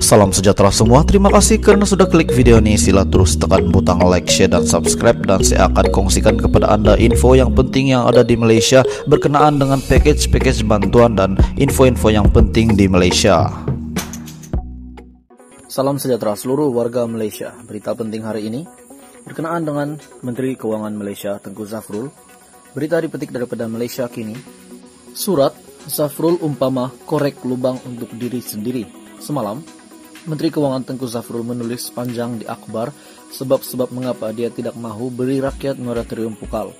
Salam sejahtera semua, terima kasih karena sudah klik video ini. Sila terus tekan butang like, share, dan subscribe. Dan saya akan kongsikan kepada anda info yang penting yang ada di Malaysia Berkenaan dengan package-package bantuan dan info-info yang penting di Malaysia. Salam sejahtera seluruh warga Malaysia. Berita penting hari ini Berkenaan dengan Menteri Keuangan Malaysia Tengku Zafrul. Berita dipetik daripada Malaysia kini. Surat Zafrul umpama korek lubang untuk diri sendiri. Semalam, Menteri Keuangan Tengku Zafrul menulis panjang di Akbar sebab-sebab mengapa dia tidak mahu beri rakyat moratorium pukal.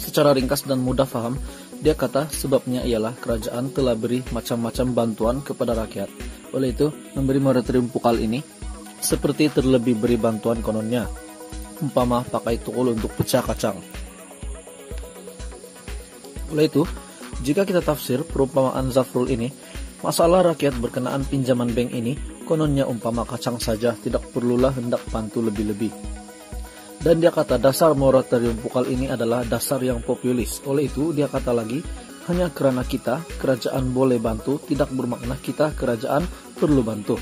Secara ringkas dan mudah faham, dia kata sebabnya ialah kerajaan telah beri macam-macam bantuan kepada rakyat. Oleh itu, memberi moratorium pukal ini seperti terlebih beri bantuan kononnya, umpama pakai tukul untuk pecah kacang. Oleh itu, jika kita tafsir perumpamaan Zafrul ini, masalah rakyat berkenaan pinjaman bank ini kononnya umpama kacang saja tidak perlulah hendak bantu lebih-lebih. Dan dia kata dasar moratorium pukal ini adalah dasar yang populis. Oleh itu dia kata lagi, hanya kerana kita, kerajaan boleh bantu, tidak bermakna kita, kerajaan perlu bantu.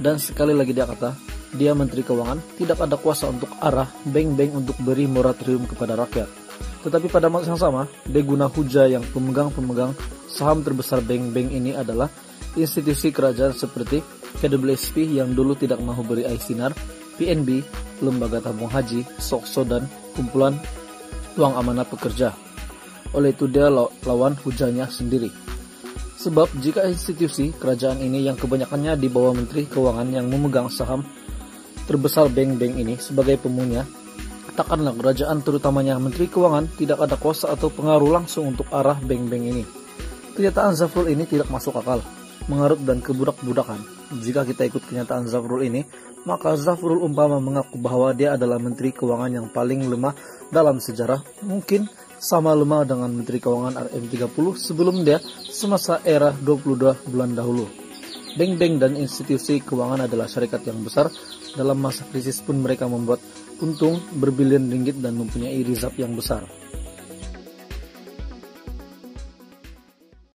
Dan sekali lagi dia kata, dia Menteri Keuangan tidak ada kuasa untuk arah bank-bank untuk beri moratorium kepada rakyat. Tetapi pada masa yang sama, dia guna hujah yang pemegang-pemegang saham terbesar bank-bank ini adalah institusi kerajaan seperti KWSP yang dulu tidak mahu beri sinar, PNB, Lembaga Tabung Haji, SOKSO dan Kumpulan Uang Amanah Pekerja. Oleh itu dia lawan hujahnya sendiri. Sebab jika institusi kerajaan ini yang kebanyakannya di bawah Menteri Keuangan yang memegang saham terbesar bank-bank ini sebagai pemunya, takkanlah kerajaan terutamanya Menteri Keuangan tidak ada kuasa atau pengaruh langsung untuk arah bank-bank ini. Kenyataan Zafrul ini tidak masuk akal mengarut dan kebudak-budakan. Jika kita ikut kenyataan Zafrul ini, maka Zafrul umpama mengaku bahwa dia adalah Menteri Keuangan yang paling lemah dalam sejarah. Mungkin sama lemah dengan Menteri Keuangan RM30 sebelum dia semasa era 22 bulan dahulu. Bank-bank dan institusi keuangan adalah syarikat yang besar. Dalam masa krisis pun mereka membuat untung berbilion ringgit dan mempunyai rizab yang besar.